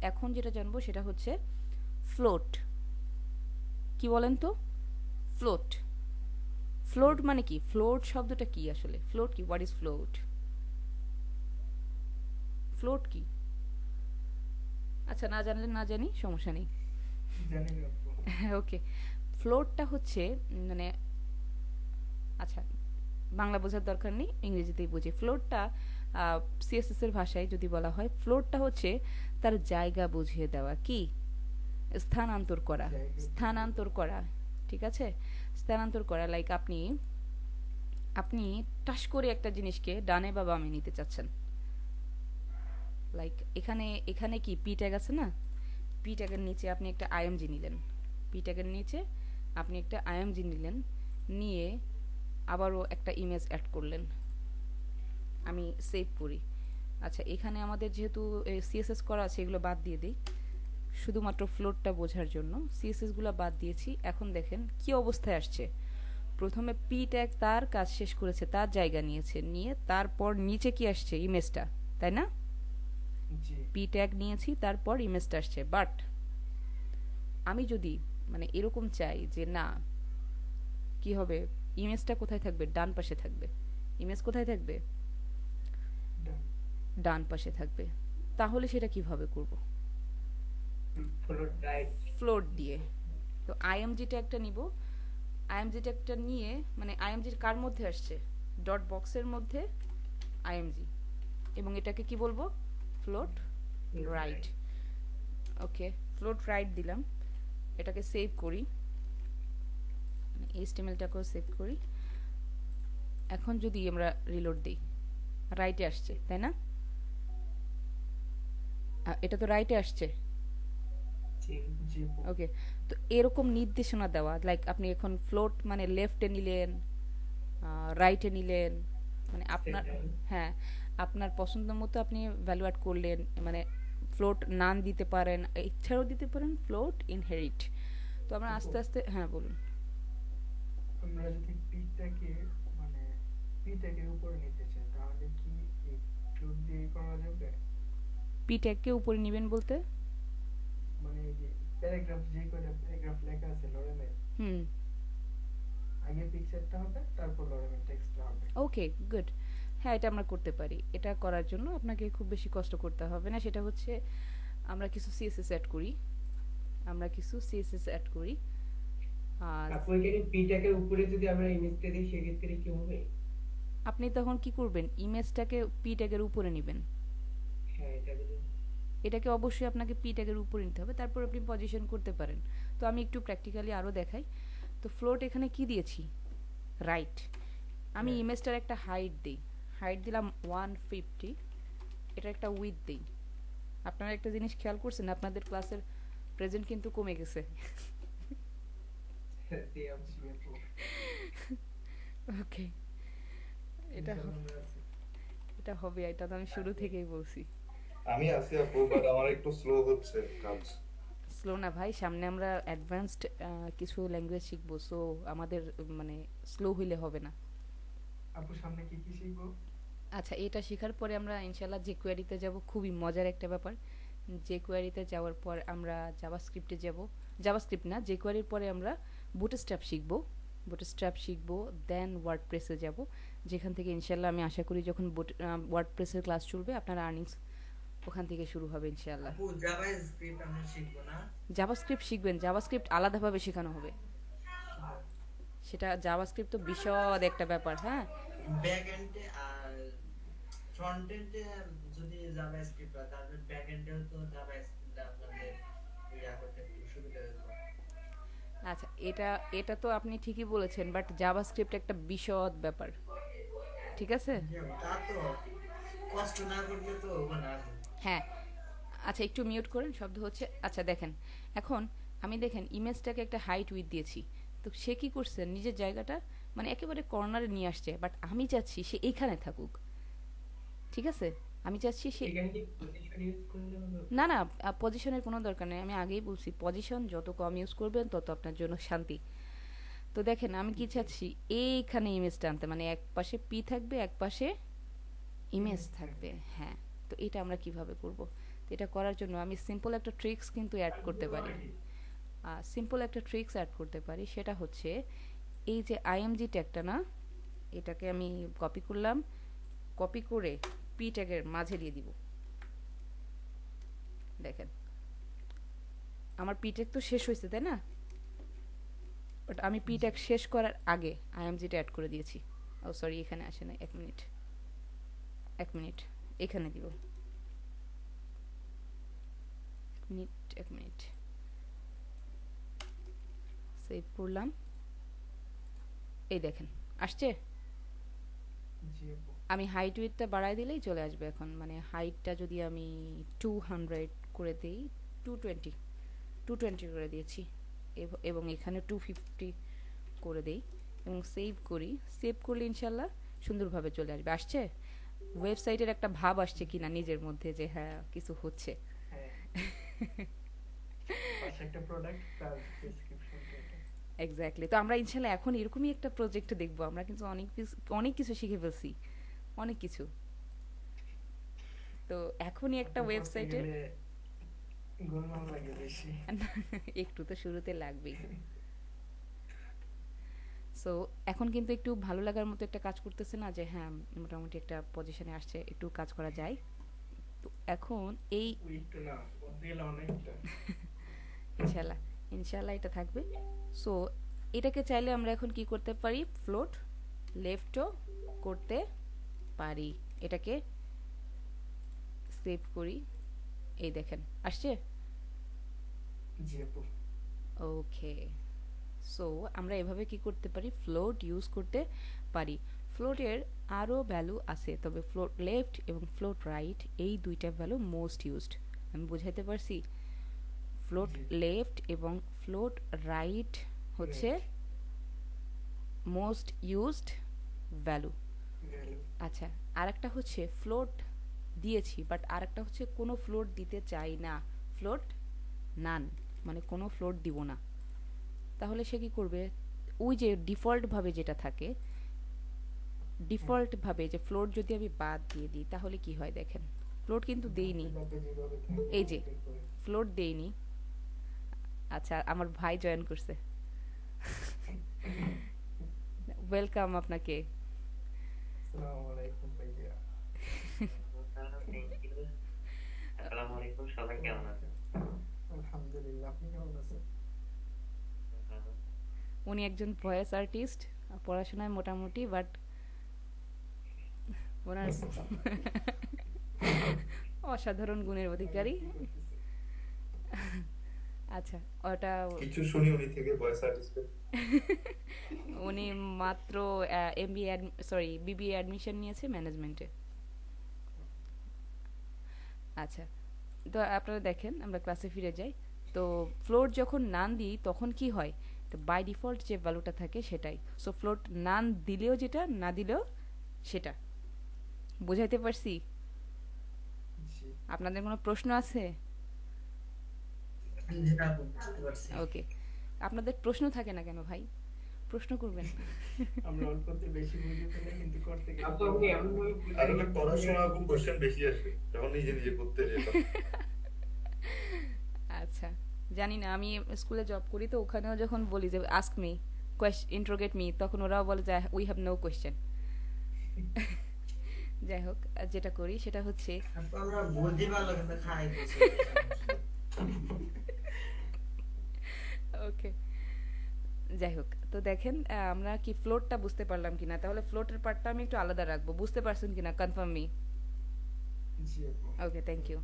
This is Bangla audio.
এখন যেটা জানব সেটা হচ্ছে ফ্লোট কি বলেন তো? ফ্লোট ফ্লোট মানে কি? ফ্লোট শব্দটা কি আসলে? ফ্লোট কি? হোয়াট ইজ ফ্লোট ফ্লোট কি? আচ্ছা না জানলে না জানি সমস্যা নেই। ওকে ফ্লোটটা হচ্ছে মানে আচ্ছা বাংলা বোঝার দরকার নেই ইংরেজিতেই বুঝি। ফ্লোটটা সিএসএস এর ভাষায় যদি বলা হয় ফ্লোরটা হচ্ছে তার জায়গা বুঝিয়ে দেওয়া। কি? স্থানান্তর করা। স্থানান্তর করা। ঠিক আছে? স্থানান্তর করা। লাইক আপনি আপনি টাস করে একটা জিনিসকে ডানে বা বামে নিতে চাচ্ছেন। লাইক এখানে এখানে কি পি ট্যাগ আছে না? পি ট্যাগের নিচে আপনি একটা আইএমজি নিলেন। পি ট্যাগের নিচে আপনি একটা আইএমজি নিলেন। নিয়ে আবারও একটা ইমেজ অ্যাড করলেন। আমি সেভ করি। আচ্ছা এখানে আমাদের যেহেতু সিএসএস করা আছে এগুলো বাদ দিয়ে দিই। শুধুমাত্র ফ্লোটটা বোঝার জন্য। সিএসএসগুলো বাদ দিয়েছি। এখন দেখেন কি অবস্থায় আসছে? প্রথমে পি ট্যাগ তার কাজ শেষ করেছে তার জায়গা নিয়েছে। নিয়ে তারপর নিচে কি আসছে? ইমেজটা তাই না? পি ট্যাগ নিয়েছি তারপর ইমেজটা আসছে। বাট আমি যদি মানে এরকম চাই যে না কি হবে? ইমেজটা কোথায় থাকবে? ডান পাশে থাকবে। ইমেজ কোথায় থাকবে? ডান পাশে থাকবে। তাহলে সেটা কীভাবে করব? ফ্লোট দিয়ে। তো আইএমজি একটা নিব। আইএমজি একটা নিয়ে মানে আইএমজির কার মধ্যে আসছে? ডট বক্সের মধ্যে আইএমজি এবং এটাকে কি বলব? Float right okay float right দিলাম। এটাকে সেভ করি। এইচটিএমএলটাকেও সেভ করি। এখন যদি আমরা রিলোড দিই রাইটে আসছে তাই না? এটা তো রাইটে আসছে। ওকে তো এরকম নির্দেশনা দেওয়া লাইক আপনি এখন ফ্লোট মানে লেফটে নিলেন রাইটে নিলেন মানে আপনার হ্যাঁ আপনার পছন্দ মতো আপনি ভ্যালু অ্যাড করলেন মানে ফ্লোট নান দিতে পারেন ইচ্ছারও দিতে পারেন ফ্লোট ইনহেরিট তো আমরা আস্তে আস্তে হ্যাঁ বলুন। আমরা যদি পিটাকে মানে পিটাকে উপরে নিতে চাই তাহলে কি ফ্লোট দিয়ে করা যাবে? পি ট্যাগকে উপরে নেবেন বলতে? মানে এই যে প্যারাগ্রাফ যে কয়টা প্যারাগ্রাফ লেখা আছে লরেমের হুম। আগে পিকচারটা হবে তারপর লরেমের টেক্সটটা হবে। ওকে গুড হ্যাঁ এটা আমরা করতে পারি। এটা করার জন্য আপনাকে খুব বেশি কষ্ট করতে হবে না। সেটা হচ্ছে আমরা কিছু সিএসএস অ্যাড করি। আমরা কিছু সিএসএস অ্যাড করি। আর আপু এখানে পিটাকের উপরে যদি আমরা ইমেজটা দিই সেক্ষেত্রে কি হবে? আপনি তখন কি করবেন? ইমেজটাকে পি ট্যাগের উপরে নেবেন। এটাকে অবশ্যই আপনাকে পি ট্যাগের উপরে নিতে হবে তারপর আপনি পজিশন করতে পারেন। তো আমি একটু প্র্যাকটিক্যালি আরও দেখাই। তো ফ্লোট এখানে কি দিয়েছি? রাইট আমি. ইমেজটার একটা হাইট দিই। হাইট দিলাম ওয়ান ফিফটি এটা একটা উইথ দিই। আপনারা একটা জিনিস খেয়াল করছেন আপনাদের ক্লাসের প্রেজেন্ট কিন্তু কমে গেছে। ওকে এটা হ- ইনশাআল্লাহ আমরা আছি। এটা হবে এটা তো আমি শুরু থেকেই বলছি। আমি আছি আপু বাট আমার একটু স্লো হচ্ছে কাজ। স্লো না ভাই সামনে আমরা অ্যাডভান্সড কিছু ল্যাঙ্গুয়েজ শিখব সো আমাদের মানে স্লো হইলে হবে না। আপু সামনে কি কি শিখব? আচ্ছা এটা শেখার পরে আমরা ইনশাল্লাহ যে কোয়ারিতে যাব খুবই মজার একটা ব্যাপার। যে কোয়ারিতে যাওয়ার পর আমরা জাভাস্ক্রিপ্টে যাব। জাভাস্ক্রিপ্ট না যে কোয়ারির পরে আমরা বুটস্ট্র্যাপ শিখব। বুটস্ট্র্যাপ শিখব দেন ওয়ার্ডপ্রেসে যাব। যেখান থেকে ইনশাল্লাহ আমি আশা করি যখন ওয়ার্ডপ্রেসের ক্লাস চলবে আপনার আর্নিংস ওখান থেকে শুরু হবে না? জাভাস্ক্রিপ্ট শিখবেন। জাভাস্ক্রিপ্ট আলাদাভাবে শেখানো হবে। সেটা জাভাস্ক্রিপ্ট তো বিশদ একটা ব্যাপার হ্যাঁ? আর যদি জাভা স্ক্রিপ্ট হয় তাহলে তো জাভা স্ক্রিপ্ট আপনাদের ইয়া করতে সুবিধা হবে আচ্ছা এটা এটা তো আপনি ঠিকই বলেছেন বাট জাভাস্ক্রিপ্ট একটা বিশদ ব্যাপার। ঠিক আছে? তা তো কষ্ট না করলে তো হবে না হ্যাঁ। আচ্ছা একটু মিউট করেন শব্দ হচ্ছে। আচ্ছা দেখেন। এখন আমি দেখেন ইমেজটাকে একটা হাইট উইথ দিয়েছি। তো সে কি করছে? নিজের জায়গাটা মানে একেবারে কর্নারে নিয়ে আসছে। বাট আমি চাচ্ছি সে এইখানে থাকুক। ঠিক আছে? আমি চাচ্ছি সে এখানে না না পজিশনের কোনো দরকার নেই। আমি আগেই বলছি পজিশন যত কম ইউজ করবেন তত আপনার জন্য শান্তি। তো দেখেন আমি কি চাচ্ছি? এইখানে ইমেজটা আনতে মানে এক পাশে পি থাকবে এক পাশে ইমেজ থাকবে। হ্যাঁ। তো এটা আমরা কীভাবে করব? তো এটা করার জন্য আমি সিম্পল একটা ট্রিক্স কিন্তু অ্যাড করতে পারি। সিম্পল একটা ট্রিক্স অ্যাড করতে পারি। সেটা হচ্ছে, এই যে আইএমজি ট্যাগটা না, এটাকে আমি কপি করলাম কপি করে পি ট্যাগের মাঝে দিয়ে দিব। দেখেন, আমার পি ট্যাগ তো শেষ হয়েছে, তাই না? বাট আমি পি ট্যাগ শেষ করার আগে আইএমজিটা অ্যাড করে দিয়েছি। ও সরি এখানে আসে না এক মিনিট। এক মিনিট। এখানে দিব। মিনিট এক মিনিট। সেভ করলাম। এই দেখেন আসছে? আমি হাইট উইথটা বাড়াই দিলেই চলে আসবে এখন। মানে হাইটটা যদি আমি টু হান্ড্রেড করে দিই টু টোয়েন্টি টু টোয়েন্টি করে দিয়েছি। এব- এবং এখানে টু ফিফটি করে দেই। এবং সেভ করি। সেভ করলে ইনশাল্লাহ সুন্দরভাবে চলে আসবে। আসছে? ওয়েবসাইটের একটা ভাব আসছে কিনা নিজের মধ্যে যে হ্যাঁ কিছু হচ্ছে। এক্স্যাক্টলি তো আমরা ইনশাল্লাহ এখন এরকমই একটা প্রজেক্ট দেখব। আমরা কিন্তু অনেক অনেক কিছু শিখে ফেলছি। অনেক কিছু। তো এখনই একটা ওয়েবসাইটে একটু তো শুরুতে লাগবেই। সো এখন কিন্তু একটু ভালো লাগার মতো একটা কাজ করতেছে না যে হ্যাঁ মোটামুটি একটা পজিশনে আসছে একটু কাজ করা যায়। তো এখন এই ইনশাল্লাহ ইনশাল্লাহ এটা থাকবে। সো এটাকে চাইলে আমরা এখন কি করতে পারি? ফ্লোট লেফটও করতে পারি। এটাকে সেভ করি। এই দেখেন আসছে? ওকে সো আমরা এভাবে কি করতে পারি? ফ্লোট ইউজ করতে পারি। ফ্লোটের আরও ভ্যালু আছে তবে ফ্লোট লেফট এবং ফ্লোট রাইট এই দুইটা ভ্যালু মোস্ট ইউজড আমি বুঝাইতে পারছি? ফ্লোট লেফট এবং ফ্লোট রাইট হচ্ছে মোস্ট ইউজড ভ্যালু ভ্যালু আচ্ছা আরেকটা হচ্ছে ফ্লোট দিয়েছি বাট আরেকটা হচ্ছে কোনো ফ্লোট দিতে চাই না। ফ্লোট নান মানে কোনো ফ্লোট দিব না। তাহলে সে কি করবে? ওই যে ডিফল্ট ভাবে যেটা থাকে ডিফল্ট ভাবে যে ফ্লোট যদি আমি বাদ দিয়ে দিই তাহলে কি হয় দেখেন? ফ্লোট কিন্তু দেইনি। এই যে। ফ্লোট দেইনি। আচ্ছা আমার ভাই জয়েন করছে। ওয়েলকাম আপনাকে। আসসালামু আলাইকুম ভাইয়া আসসালামু আলাইকুম সবাই কেমন আছেন? আলহামদুলিল্লাহ আপনি কেমন আছেন। উনি একজন ভয়েস আর্টিস্ট পড়াশোনায় মোটামুটি বাট ওনার অসাধারণ গুণের অধিকারী। আচ্ছা ওটা কিছু শুনি উনি থেকে ভয়েস আর্টিস্টের উনি মাত্র এমবিএ সরি বিবিএ অ্যাডমিশন নিয়েছে ম্যানেজমেন্টে আচ্ছা তো আপনারা দেখেন আমরা ক্লাসে ফিরে যাই। তো ফ্লোর যখন নান দিই তখন কি হয়? তো বাই ডিফল্ট যে ভ্যালুটা থাকে সেটাই। সো ফ্লোট নান দিলেও যেটা না দিলেও সেটা। বুঝাইতে পারছি? আপনাদের কোনো প্রশ্ন আছে? বুঝতে ওকে আপনাদের প্রশ্ন থাকে না কেন ভাই? প্রশ্ন করবেন। আমরা অল্পতে বেশি বুঝে ফেলে কিন্তু করতে গেলে আসলে পড়াশোনা খুব কোশ্চেন বেশি আসে? যখন নিজে নিজে করতে যেতাম জানি না আমি স্কুলে জব করি তো ওখানেও যখন বলি যে আস্ক মি ইন্ট্রোগেট মি তখন ওরাও বলে যে উই হ্যাভ নো কোয়েশ্চেন যাই হোক আর যেটা করি সেটা হচ্ছে ওকে যাই হোক তো দেখেন আমরা কি ফ্লোরটা বুঝতে পারলাম কিনা? তাহলে ফ্লোটের পার্টটা আমি একটু আলাদা রাখব। বুঝতে পারছেন কিনা? কনফার্ম মি জি ওকে থ্যাংক ইউ